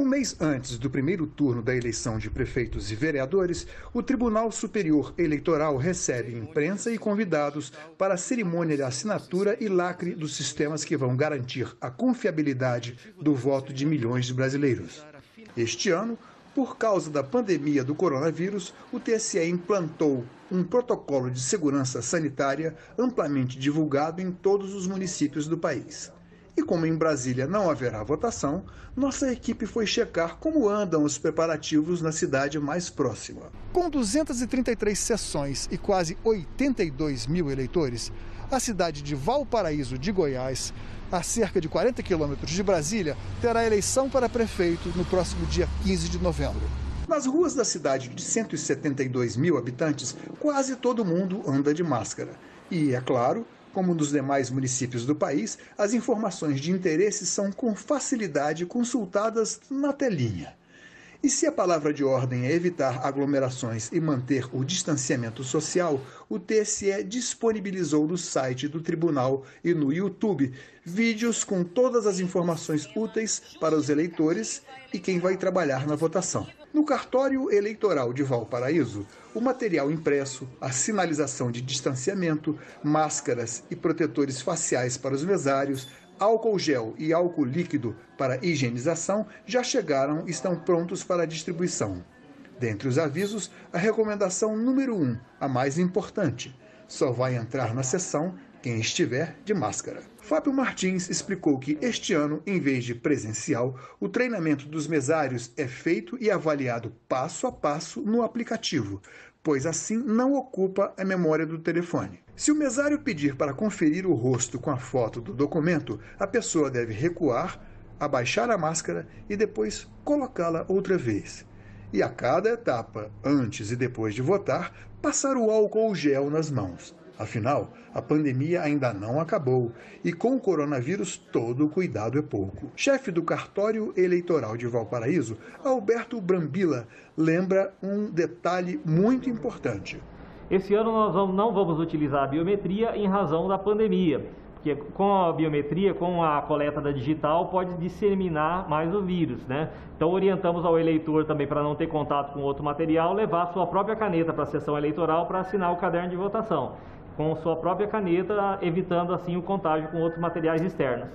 Um mês antes do primeiro turno da eleição de prefeitos e vereadores, o Tribunal Superior Eleitoral recebe imprensa e convidados para a cerimônia de assinatura e lacre dos sistemas que vão garantir a confiabilidade do voto de milhões de brasileiros. Este ano, por causa da pandemia do coronavírus, o TSE implantou um protocolo de segurança sanitária amplamente divulgado em todos os municípios do país. E como em Brasília não haverá votação, nossa equipe foi checar como andam os preparativos na cidade mais próxima. Com 233 sessões e quase 82 mil eleitores, a cidade de Valparaíso de Goiás, a cerca de 40 quilômetros de Brasília, terá eleição para prefeito no próximo dia 15 de novembro. Nas ruas da cidade de 172 mil habitantes, quase todo mundo anda de máscara. E, é claro, como nos demais municípios do país, as informações de interesse são com facilidade consultadas na telinha. E se a palavra de ordem é evitar aglomerações e manter o distanciamento social, o TSE disponibilizou no site do tribunal e no YouTube vídeos com todas as informações úteis para os eleitores e quem vai trabalhar na votação. No cartório eleitoral de Valparaíso, o material impresso, a sinalização de distanciamento, máscaras e protetores faciais para os mesários, álcool gel e álcool líquido para higienização já chegaram e estão prontos para distribuição. Dentre os avisos, a recomendação número 1, um, a mais importante: só vai entrar na sessão quem estiver de máscara. Fábio Martins explicou que este ano, em vez de presencial, o treinamento dos mesários é feito e avaliado passo a passo no aplicativo, pois assim não ocupa a memória do telefone. Se o mesário pedir para conferir o rosto com a foto do documento, a pessoa deve recuar, abaixar a máscara e depois colocá-la outra vez. E a cada etapa, antes e depois de votar, passar o álcool gel nas mãos. Afinal, a pandemia ainda não acabou e com o coronavírus todo cuidado é pouco. Chefe do cartório eleitoral de Valparaíso, Alberto Brambila, lembra um detalhe muito importante. Esse ano nós não vamos utilizar a biometria em razão da pandemia, porque com a biometria, com a coleta da digital, pode disseminar mais o vírus, né? Então orientamos ao eleitor também para não ter contato com outro material, levar sua própria caneta para a sessão eleitoral para assinar o caderno de votação com sua própria caneta, evitando assim o contágio com outros materiais externos.